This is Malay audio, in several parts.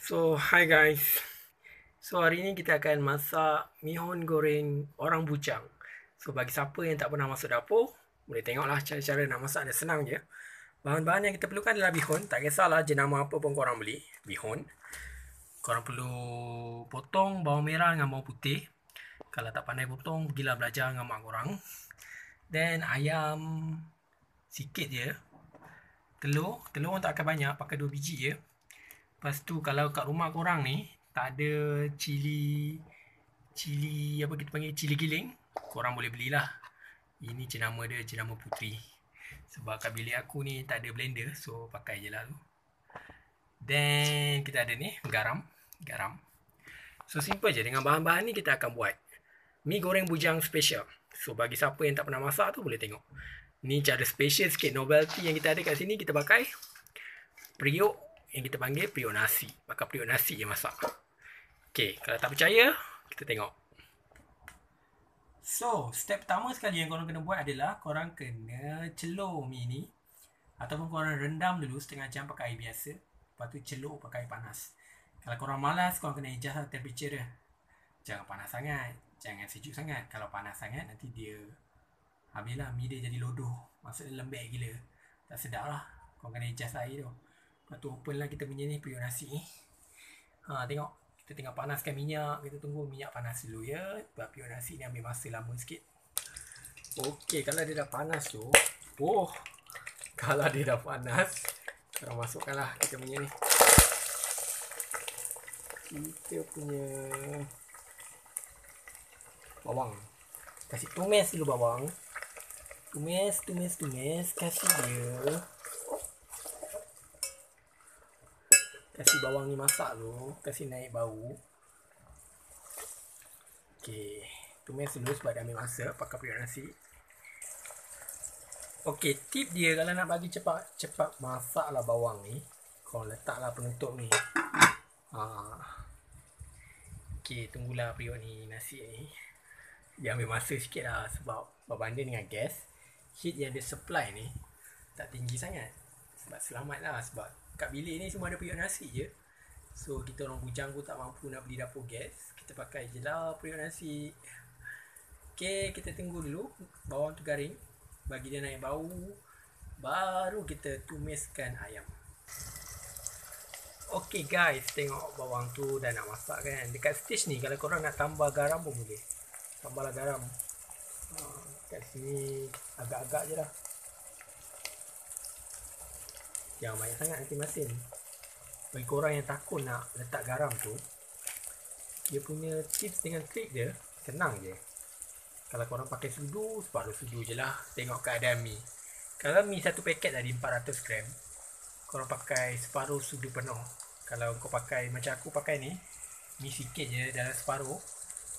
So, hi guys. So, hari ni kita akan masak mihun goreng orang bujang. So, bagi siapa yang tak pernah masuk dapur, boleh tengoklah cara-cara nak masak dia senang je. Bahan-bahan yang kita perlukan adalah bihun. Tak kisahlah jenama apa pun korang beli. Bihun. Korang perlu potong bawang merah dengan bawang putih. Kalau tak pandai potong, pergilah belajar dengan mak korang. Then, ayam sikit je. Telur. Telur tak akan banyak. Pakai dua biji je. Lepas tu kalau kat rumah korang ni tak ada cili cili apa kita panggil cili giling, korang boleh belilah. Ini jenama dia jenama putri. Sebab kat bilik aku ni tak ada blender so pakai je lah tu. Then kita ada ni garam, garam. So simple je dengan bahan-bahan ni kita akan buat mi goreng bujang special. So bagi siapa yang tak pernah masak tu boleh tengok. Ni cara special sikit novelty yang kita ada kat sini kita pakai periuk yang kita panggil periuk nasi. Maka periuk nasi je masak. Okey, kalau tak percaya, kita tengok. So, step pertama sekali yang korang kena buat adalah korang kena celur mi ni ataupun korang rendam dulu setengah jam pakai air biasa. Lepas tu celur pakai panas. Kalau korang malas, korang kena adjust lah temperature dia. Jangan panas sangat. Jangan sejuk sangat. Kalau panas sangat, nanti dia habislah mi dia jadi lodoh. Maksudnya lembek gila. Tak sedap lah. Korang kena adjust air tu. Lepas tu open lah kita punya ni periuk nasi. Ha, tengok. Kita tengah panaskan minyak. Kita tunggu minyak panas dulu ya. Sebab periuk nasi ni ambil masa lama sikit. Okey, kalau dia dah panas tu. Oh. Kalau dia dah panas. Kita masukkan lah kita punya ni. Kita punya bawang. Kasih tumis dulu bawang. Tumis, tumis, tumis. Kasih dia. Kasih bawang ni masak tu Kasih naik bau. Okay Tumis dulu sebab dia ambil masa Pakai periuk nasi. Okay tip dia Kalau nak bagi cepat Cepat masak lah bawang ni Kau letaklah penutup ni. Ha. Okay tunggulah periuk ni Nasi ni. Dia ambil masa sikit lah Sebab Berbanding dengan gas Heat yang dia supply ni Tak tinggi sangat Sebab selamat lah Sebab kat bilik ni semua ada periuk nasi je. So kita orang bujang pun tak mampu nak beli dapur gas. Kita pakai je lah periuk nasi. Okay kita tunggu dulu. Bawang tu garing. Bagi dia naik bau. Baru kita tumiskan ayam. Okay guys. Tengok bawang tu dah nak masak kan. Dekat stage ni kalau korang nak tambah garam pun boleh. Tambahlah garam. Ha, Kat sini agak-agak je lah Jangan banyak sangat nanti masin Bagi korang yang takut nak letak garam tu Dia punya tips dengan trik dia Senang je. Kalau korang pakai sudu Separuh sudu je lah. Tengok keadaan mi. Kalau mi satu paket tadi 400 gram Korang pakai separuh sudu penuh. Kalau kau pakai Macam aku pakai ni Mi sikit je dalam separuh.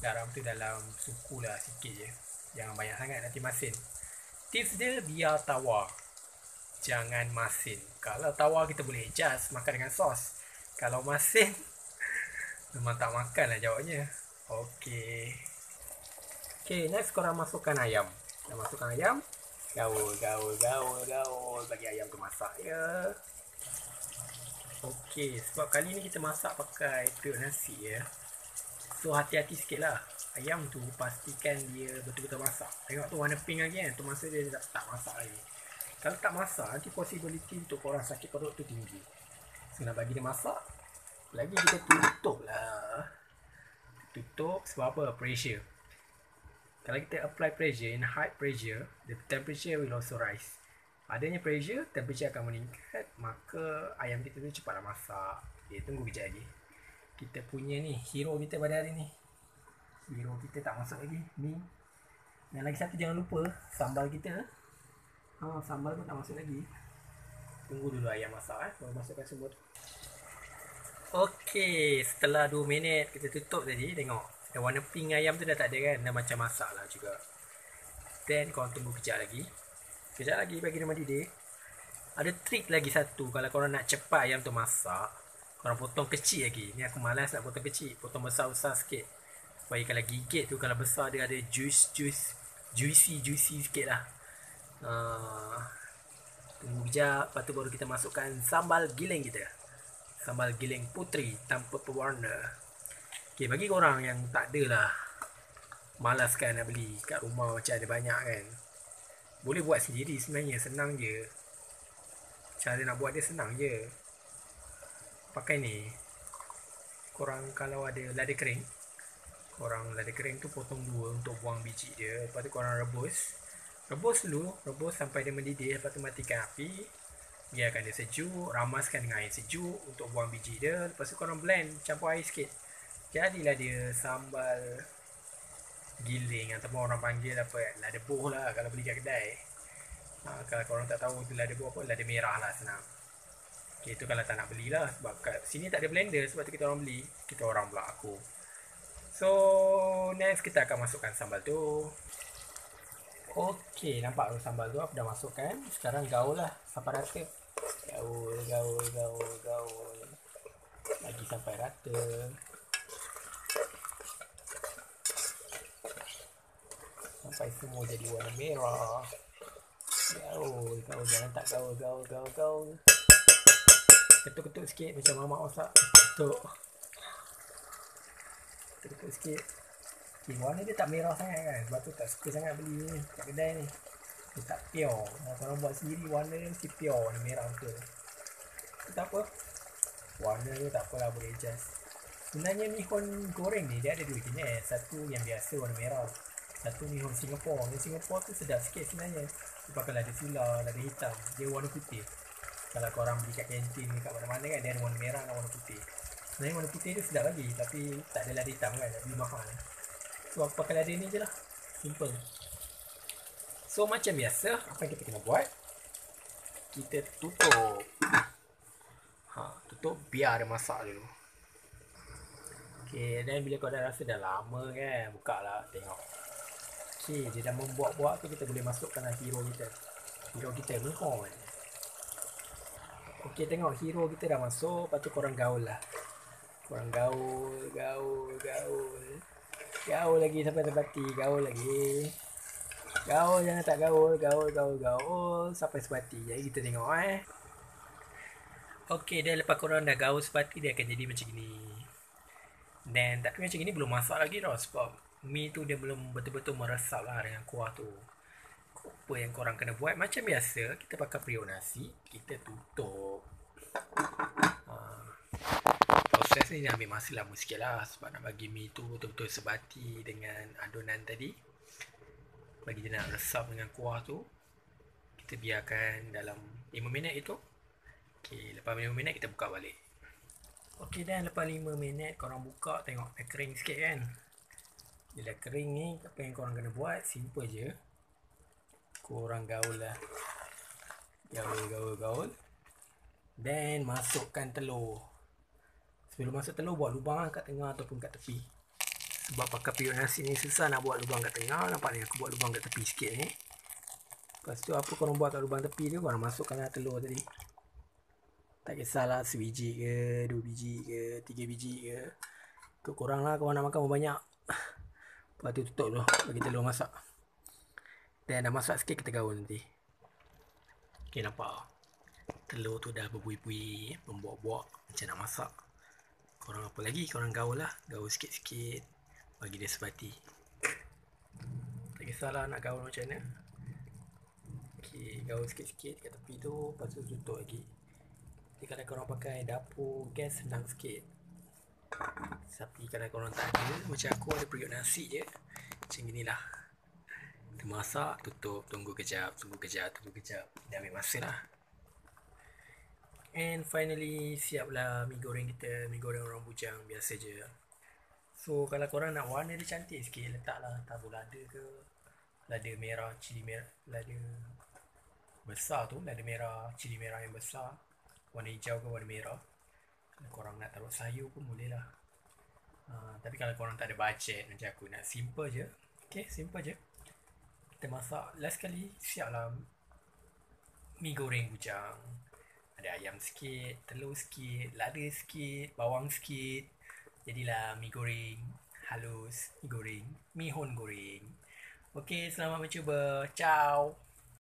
Garam tu dalam suku lah sikit je. Jangan banyak sangat nanti masin Tips dia biar tawar jangan masin. Kalau tawar kita boleh adjust makan dengan sos. Kalau masin memang tak makan lah jawabnya. Okey. Okey, next korang masukkan ayam. Dah masukkan ayam. Gaul, gaul, gaul, gaul. Bagi ayam tu masak ya. Okey, sebab kali ni kita masak pakai periuk nasi ya. So hati-hati sikit lah. Ayam tu pastikan dia betul-betul masak. Tengok tu warna pink lagi kan. Tu masa dia tak, tak masak lagi. Kalau tak masak, nanti possibility untuk korang sakit perut tu tinggi. Nak bagi dia masak, lagi kita tutup lah. Tutup sebab apa? Pressure. Kalau kita apply pressure in high pressure, the temperature will also rise. Adanya pressure, temperature akan meningkat, maka ayam kita tu cepatlah masak. Okay, tunggu kejap lagi. Kita punya ni, hero kita pada hari ni. Hero kita tak masuk lagi. Ni. Dan lagi satu jangan lupa, sambal kita Ha, sambal pun tak masuk lagi. Tunggu dulu ayam masak eh. Baru masukkan semua tu. Okey, setelah 2 minit kita tutup tadi, tengok. Dah warna pink ayam tu dah tak ada kan. Dah macam masak lah juga. Then korang tunggu kejap lagi. Kejap lagi bagi dia mendidih. Ada trik lagi satu kalau korang nak cepat ayam tu masak. Korang potong kecil lagi. Ni aku malas nak potong kecil. Potong besar-besar sikit. Supaya kalau gigit tu kalau besar dia ada juice-juice. Juicy-juicy sikit lah. Tunggu sekejap Lepas tu baru kita masukkan sambal giling kita Sambal giling putri tanpa pewarna. Okay, bagi korang yang tak ada lah malas kan nak beli kat rumah macam ada banyak kan. Boleh buat sendiri sebenarnya senang je. Cara nak buat dia senang je. Pakai ni. Korang kalau ada lada kering. Korang lada kering tu potong dua untuk buang biji dia. Lepas tu korang rebus. Rebus dulu. Rebus sampai dia mendidih. Lepas tu matikan api. Biarkan dia sejuk. Ramaskan dengan air sejuk untuk buang biji dia. Lepas tu korang blend. Campur air sikit. Jadilah dia sambal giling ataupun orang panggil apa lada buh lah kalau beli kat kedai ha, kalau korang tak tahu tu lada buh apa lada merah lah senang okay, itu kalau tak nak belilah sebab kat sini tak ada blender sebab tu kita orang beli kita orang pula aku so next kita akan masukkan sambal tu ok nampak tu sambal tu aku dah masukkan sekarang gaul lah sampai rata gaul gaul gaul gaul lagi sampai rata sampai semua jadi warna merah. Gaul, gaul, jangan tak gaul, gaul, gaul, gaul. Ketuk-ketuk sikit macam mama masak. Ketuk. Ketuk-ketuk sikit. Okay, warna dia tak merah sangat kan. Sebab tu tak suka sangat beli ni kat kedai ni. Dia tak pure. Nah, kalau buat sendiri warna dia mesti pure warna merah betul. Tak apa. Warna dia tak apalah boleh adjust. Sebenarnya mihon goreng ni dia ada dua jenis. Satu yang biasa warna merah. Satu ni orang Singapore Ni Singapore tu sedap sikit sebenarnya Sebab kalau ada sila, ada hitam Dia warna putih Kalau korang beli kat kantin ni kat mana-mana kan Dia ada warna merah dan warna putih Sebenarnya warna putih tu sedap lagi Tapi tak ada lada hitam kan Lebih mahal Aku pakai lada ni je lah Simple So macam biasa Apa yang kita kena buat Kita tutup ha, Tutup biar dia masak dulu Okay, dan bila kau dah rasa dah lama kan Buka lah, tengok Okey, dia dah membuat-buat tu kita boleh masukkan lah hero kita. Hero kita ni Hon. Okey, tengok hero kita dah masuk. Lepas tu korang gaul lah. Korang gaul, gaul, gaul. Gaul lagi sampai sebati. Gaul lagi. Gaul jangan tak gaul. Gaul, gaul, gaul. Sampai sebati. Jadi kita tengok eh. Okey, dan lepas korang dah gaul sebati, dia akan jadi macam ni. Dan tapi macam ni belum masak lagi tau. Sebab mi tu dia belum betul-betul meresap lah dengan kuah tu apa yang korang kena buat macam biasa kita pakai periuk nasi kita tutup proses ni ambil masa lama sikit lah sebab nak bagi mi tu betul-betul sebati dengan adunan tadi. Bagi dia nak resap dengan kuah tu kita biarkan dalam 5 minit itu. Ok lepas 5 minit kita buka balik. Ok dan lepas 5 minit korang buka tengok dah kering sikit kan. Dia dah kering ni apa yang korang kena buat? Simple je. Korang gaul lah. Gaul gaul gaul. Then masukkan telur sebelum masuk telur buat lubang kat tengah ataupun kat tepi. Sebab pakai periuk nasi ni susah nak buat lubang kat tengah. Nampak ni aku buat lubang kat tepi sikit ni. Lepas tu apa korang buat kat lubang tepi tu korang masukkan lah telur tadi. Tak kisahlah sebiji ke dua biji ke tiga biji ke. Ke korang lah korang nak makan banyak. Lepas tu tutup tu Bagi telur masak. Dan dah masak sikit kita gaul nanti. Okay nampak? Telur tu dah berbuih-buih Membuak-buak Macam nak masak Korang apa lagi? Korang gaul lah. Gaul sikit-sikit. Bagi dia sebati. Tak kisahlah nak gaul macam mana. Okay Gaul sikit-sikit kat tepi tu. Lepas tu tutup lagi. Jadi kalau korang pakai dapur gas senang sikit. Tapi kalau korang tak ada. Macam aku ada periuk nasi je. Macam inilah Kita masak Tutup. Tunggu kejap Tunggu kejap Tunggu kejap. Dah ambil masa lah And finally Siaplah mi goreng kita Mi goreng orang bujang Biasa je. So kalau korang nak warna dia cantik sikit Letaklah tabur lada ke Lada merah Cili merah Lada Besar tu Lada merah Cili merah yang besar Warna hijau ke warna merah. Kalau korang nak taruh sayur pun boleh lah uh, Tapi kalau korang tak ada budget Macam aku nak simple je. Okay simple je. Kita masak. Last kali Siap lah Mi goreng bujang Ada ayam sikit Telur sikit Lada sikit Bawang sikit. Jadilah mi goreng Halus Mi goreng Mi hon goreng. Okay selamat mencuba. Ciao